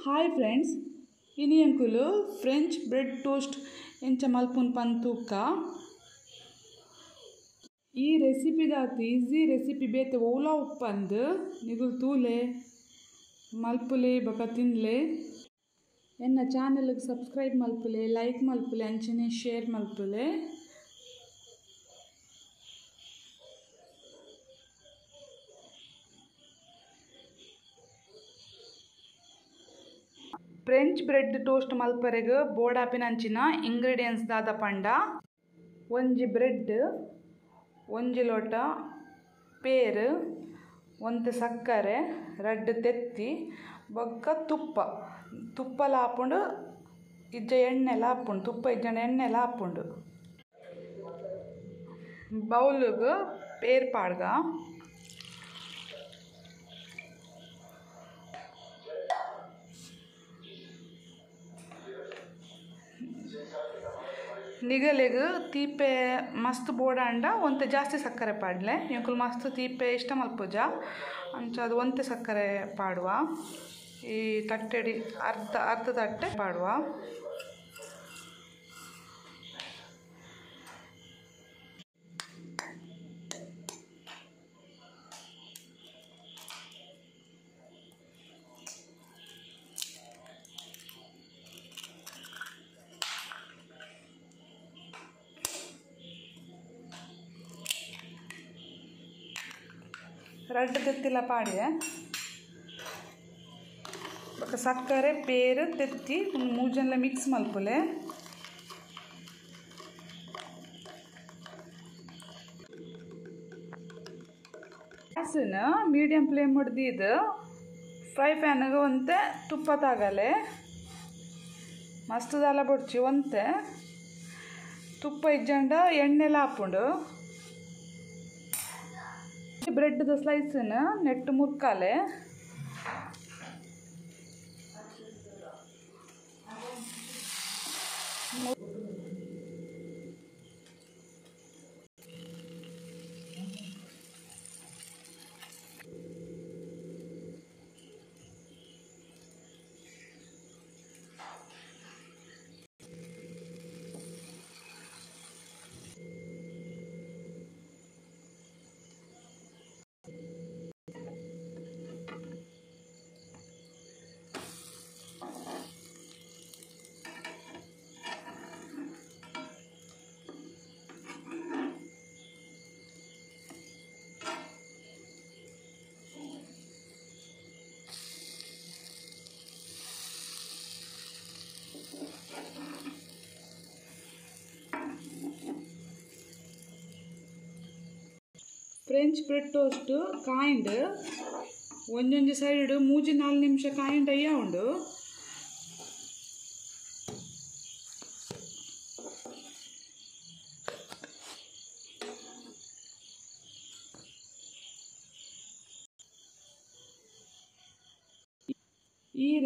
Hi friends ಇನಿ ಅಂಕುಲು French bread toast ಎಂಚ ಮಲ್ಪುನ್ ಪಂತೂಕ ಈ ರೆಸಿಪಿದಾತ್ ಈಸಿ ರೆಸಿಪಿ ಬೇತೆ ಓಲಾ ಉಪ್ಪಂದು ನಿಗುಲ್ ತೂಲೆ ಮಲ್ಪುಲೆ ಬಕ ತಿನ್ಲೆ ಎನ್ನ ಚಾನಲ್ಗೆ ಸಬ್ಸ್ಕ್ರೈಬ್ ಮಲ್ಪುಲೆ ಲೈಕ್ ಮಲ್ಪುಲೆ ಅಂಚನೆ ಶೇರ್ ಮಲ್ಪುಲೆ ಫ್ರೆಂಚ್ ಬ್ರೆಡ್ ಟೋಸ್ಟ್ ಮಲ್ಪರೆಗ್ ಬೋಡಾಪಿನಂಚಿನ ಇಂಗ್ರೀಡಿಯೆಂಟ್ಸ್ ದಾದ ಪಂಡ, ಒಂಜಿ ಬ್ರೆಡ್ ಒಂಜಿ ಲೋಟ, ಪೇರ್, ಒಂದು ಸಕ್ಕರೆ ರಡ್ಡ್ ತೆತ್ತಿ, ಬೊಕ್ಕ ತುಪ್ಪ. ತುಪ್ಪಲ ಲಾಪುಂಡು ಇಜ್ಜ ಎಣ್ಣೆಲ ಲಾಪುಂಡು ತುಪ್ಪ ಇಜ್ಜ ಎಣ್ಣೆಲ ಲಾಪುಂಡು ಬೌಲ್ಗೆ ಪೇರ್ ಪಾಡ್ಗ. ನಿಗಲೆಗ್ ತೀಪೆ ಮಸ್ತ್ ಬೋಡಾಂಡ ಒಂತೆ ಜಾಸ್ತಿ ಸಕ್ಕರೆ ಪಾಡ್ಲೆ. ಎಂಕುಲು ಮಸ್ತ್ ತೀಪೆ ಇಷ್ಟ ಮಲ್ಪುಜ ಅದು ಒಂತೆ ಸಕ್ಕರೆ ಪಾಡುವ. ಈ ತಟ್ಟೆಡಿ ಅರ್ಧ ಅರ್ಧ ತಟ್ಟೆ ಪಾಡುವ. ತೆತ್ತಿಲ ಪಾಡಿ ಬೊಕ ಸಕ್ಕರೆ, ಪೇರು, ತೆತ್ತಿ, ಮೂರು ಮಿಕ್ಸ್ ಮಲ್ಪುಲೆ ಗ್ಯಾಸನ್ನ ಮೀಡಿಯಂ ಫ್ಲೇಮ್ ಹೊಡೆದಿದ್ದು ಫ್ರೈ ಪ್ಯಾನ್ಗೆ ಒಂತೆ ತುಪ್ಪ ತಾಗಲೆ ಮಸ್ತ್ ದಾಲ ಬೊಡ್ಚಿ, ಒಂತೆ ತುಪ್ಪ ಇಜ್ಜಂಡ ಎಣ್ಣೆಲ ಹಾಪುಂಡು ಬ್ರೆಡ್ದ ಸ್ಲೈಸನ್ನ ನೆಟ್ಟು ಮುರ್ಕಾಲೆ ಫ್ರೆಂಚ್ ಬ್ರೆಡ್ ಟೋಸ್ಟ್ ಕಾಯಿಂಡ್ ಒಂದೊಂದು ಸೈಡ್ ಮೂಜಿ ನಾಲ್ಕು ನಿಮಿಷ ಕಾಯಿಂಡ್ ಅಯ್ಯ ಉಂಡು ಈ